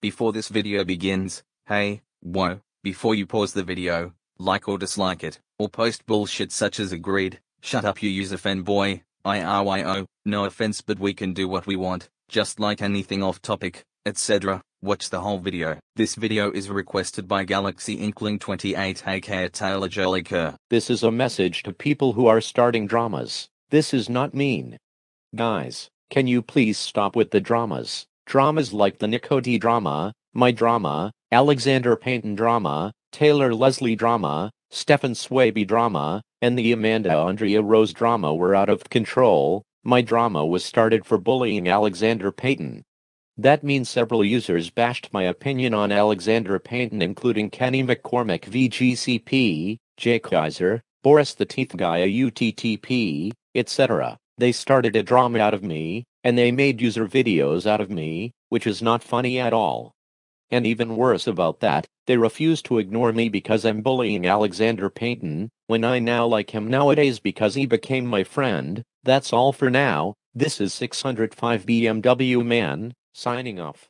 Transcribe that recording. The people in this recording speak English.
Before this video begins, hey, whoa, before you pause the video, like or dislike it, or post bullshit such as agreed, shut up you user fanboy, IRYO, no offense but we can do what we want, just like anything off topic, etc. Watch the whole video. This video is requested by Galaxy Inkling 28 aka Taylor Jolicoeur. This is a message to people who are starting dramas. This is not mean. Guys, can you please stop with the dramas? Dramas like the Nicody drama, My drama, Alexander Payton drama, Taylor Leslie drama, Stefan Swaby drama, and the Amanda Andrea Rose drama were out of control. My drama was started for bullying Alexander Payton. That means several users bashed my opinion on Alexander Payton including Kenny McCormick VGCP, Jay Kaiser, Boris the Teeth Guy UTTP, etc. They started a drama out of me, and they made user videos out of me, which is not funny at all. And even worse about that, they refuse to ignore me because I'm bullying Alexander Payton, when I now like him nowadays because he became my friend. That's all for now. This is 605 BMW Man, signing off.